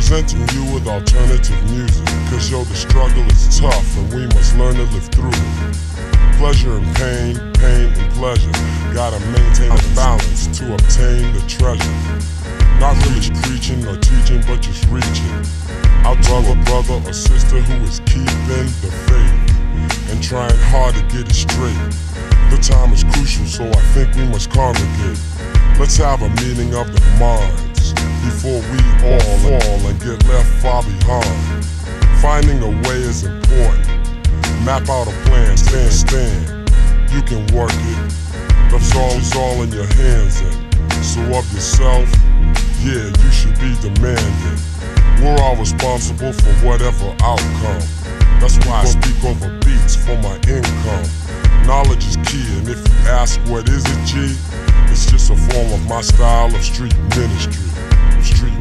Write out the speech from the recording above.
presenting you with alternative music. Cause yo, the struggle is tough and we must learn to live through it. Pleasure and pain, pain and pleasure. Gotta maintain a balance to obtain the treasure. Not really preaching or teaching, but just reaching. I to a brother or sister who is keeping the faith and trying hard to get it straight. The time is crucial, so I think we must congregate. Let's have a meeting of the minds before we all fall and get left far behind. Finding a way is important. Map out a plan, stand, stand. You can work it. That's all it's all in your hands, and so of yourself, yeah, you should be demanding. We're all responsible for whatever outcome. That's why I speak over beats for my income. Knowledge is key, and if you ask what is it, G, it's just a form of my style of street ministry. Of street ministry.